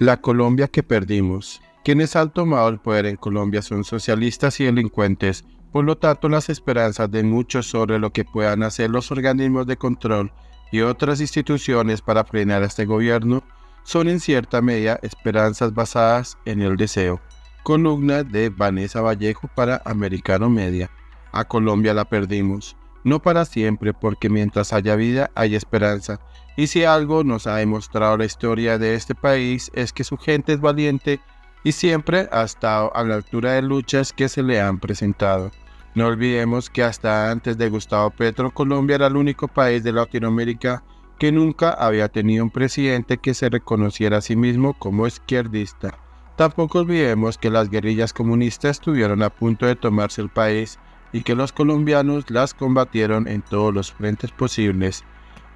La Colombia que perdimos. Quienes han tomado el poder en Colombia son socialistas y delincuentes, por lo tanto las esperanzas de muchos sobre lo que puedan hacer los organismos de control y otras instituciones para frenar a este gobierno son en cierta medida esperanzas basadas en el deseo. Columna de Vanessa Vallejo para Americano Media. A Colombia la perdimos. No para siempre, porque mientras haya vida hay esperanza, y si algo nos ha demostrado la historia de este país es que su gente es valiente y siempre ha estado a la altura de luchas que se le han presentado. No olvidemos que hasta antes de Gustavo Petro, Colombia era el único país de Latinoamérica que nunca había tenido un presidente que se reconociera a sí mismo como izquierdista. Tampoco olvidemos que las guerrillas comunistas estuvieron a punto de tomarse el país y que los colombianos las combatieron en todos los frentes posibles.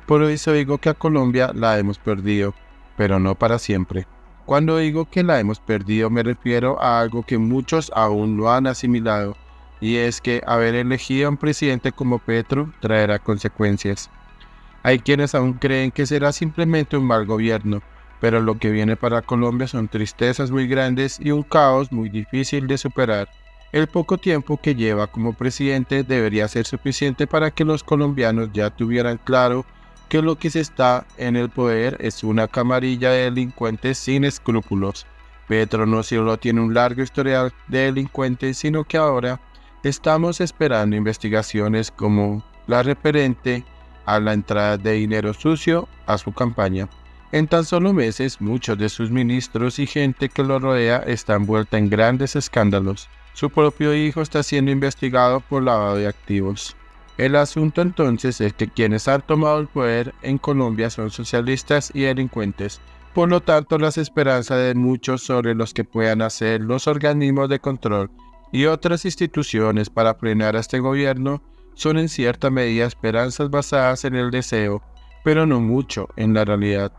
Por eso digo que a Colombia la hemos perdido, pero no para siempre. Cuando digo que la hemos perdido me refiero a algo que muchos aún no han asimilado, y es que haber elegido a un presidente como Petro traerá consecuencias. Hay quienes aún creen que será simplemente un mal gobierno, pero lo que viene para Colombia son tristezas muy grandes y un caos muy difícil de superar. El poco tiempo que lleva como presidente debería ser suficiente para que los colombianos ya tuvieran claro que lo que se está en el poder es una camarilla de delincuentes sin escrúpulos. Petro no solo tiene un largo historial de delincuentes, sino que ahora estamos esperando investigaciones como la referente a la entrada de dinero sucio a su campaña. En tan solo meses, muchos de sus ministros y gente que lo rodea están envuelta en grandes escándalos. Su propio hijo está siendo investigado por lavado de activos. El asunto entonces es que quienes han tomado el poder en Colombia son socialistas y delincuentes. Por lo tanto, las esperanzas de muchos sobre los que puedan hacer los organismos de control y otras instituciones para frenar a este gobierno son en cierta medida esperanzas basadas en el deseo, pero no mucho en la realidad.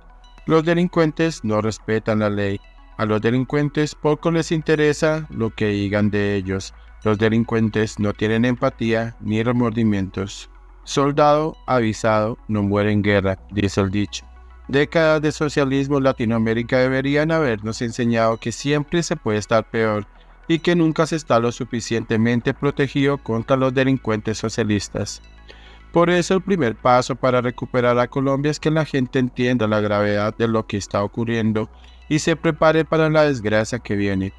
Los delincuentes no respetan la ley. A los delincuentes poco les interesa lo que digan de ellos los delincuentes no tienen empatía ni remordimientos. Soldado avisado no muere en guerra, dice el dicho. Décadas de socialismo en Latinoamérica deberían habernos enseñado que siempre se puede estar peor y que nunca se está lo suficientemente protegido contra los delincuentes socialistas. Por eso el primer paso para recuperar a Colombia es que la gente entienda la gravedad de lo que está ocurriendo y se prepare para la desgracia que viene.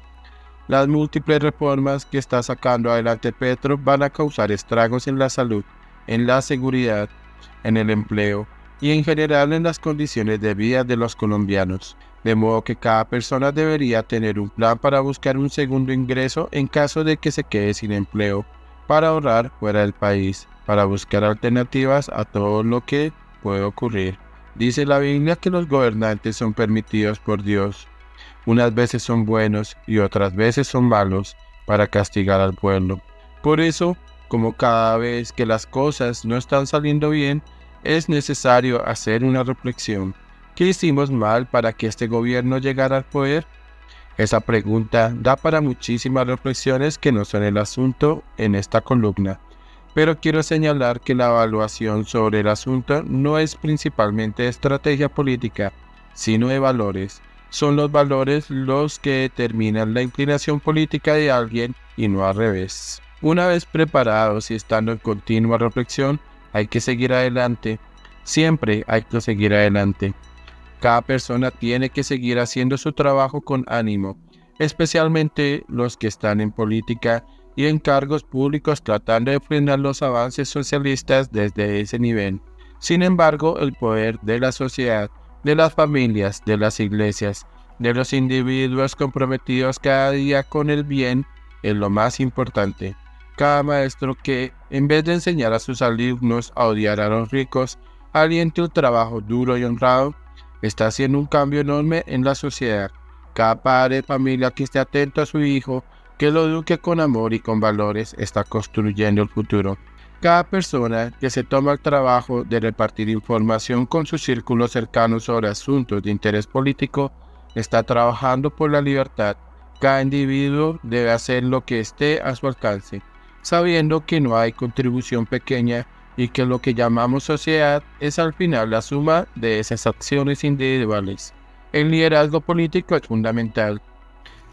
Las múltiples reformas que está sacando adelante Petro van a causar estragos en la salud, en la seguridad, en el empleo y en general en las condiciones de vida de los colombianos. De modo que cada persona debería tener un plan para buscar un segundo ingreso en caso de que se quede sin empleo, para ahorrar fuera del país, para buscar alternativas a todo lo que puede ocurrir. Dice la Biblia que los gobernantes son permitidos por Dios unas veces son buenos y otras veces son malos para castigar al pueblo. Por eso, como cada vez que las cosas no están saliendo bien, es necesario hacer una reflexión. ¿Qué hicimos mal para que este gobierno llegara al poder? Esa pregunta da para muchísimas reflexiones que no son el asunto en esta columna, pero quiero señalar que la evaluación sobre el asunto no es principalmente estrategia política, sino de valores son los valores los que determinan la inclinación política de alguien y no al revés. Una vez preparados y estando en continua reflexión, hay que seguir adelante. Siempre hay que seguir adelante. Cada persona tiene que seguir haciendo su trabajo con ánimo, especialmente los que están en política y en cargos públicos tratando de frenar los avances socialistas desde ese nivel. Sin embargo, el poder de la sociedad de las familias, de las iglesias, de los individuos comprometidos cada día con el bien es lo más importante. Cada maestro que, en vez de enseñar a sus alumnos a odiar a los ricos, aliente un trabajo duro y honrado, está haciendo un cambio enorme en la sociedad. Cada padre de familia que esté atento a su hijo, que lo eduque con amor y con valores, está construyendo el futuro. Cada persona que se toma el trabajo de repartir información con su círculo cercano sobre asuntos de interés político está trabajando por la libertad. Cada individuo debe hacer lo que esté a su alcance, sabiendo que no hay contribución pequeña y que lo que llamamos sociedad es al final la suma de esas acciones individuales. El liderazgo político es fundamental.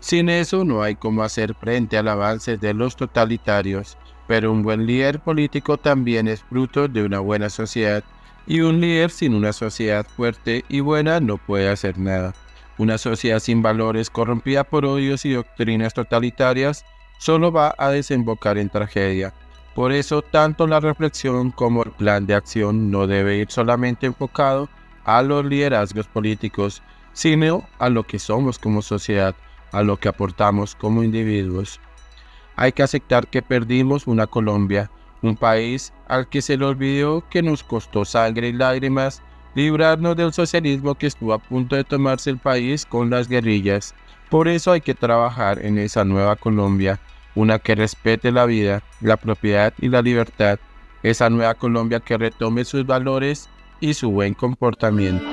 Sin eso no hay cómo hacer frente al avance de los totalitarios, pero un buen líder político también es fruto de una buena sociedad, y un líder sin una sociedad fuerte y buena no puede hacer nada. Una sociedad sin valores corrompida por odios y doctrinas totalitarias solo va a desembocar en tragedia. Por eso tanto la reflexión como el plan de acción no debe ir solamente enfocado a los liderazgos políticos, sino a lo que somos como sociedad, a lo que aportamos como individuos. Hay que aceptar que perdimos una Colombia, un país al que se le olvidó que nos costó sangre y lágrimas librarnos del socialismo que estuvo a punto de tomarse el país con las guerrillas. Por eso hay que trabajar en esa nueva Colombia, una que respete la vida, la propiedad y la libertad, esa nueva Colombia que retome sus valores y su buen comportamiento.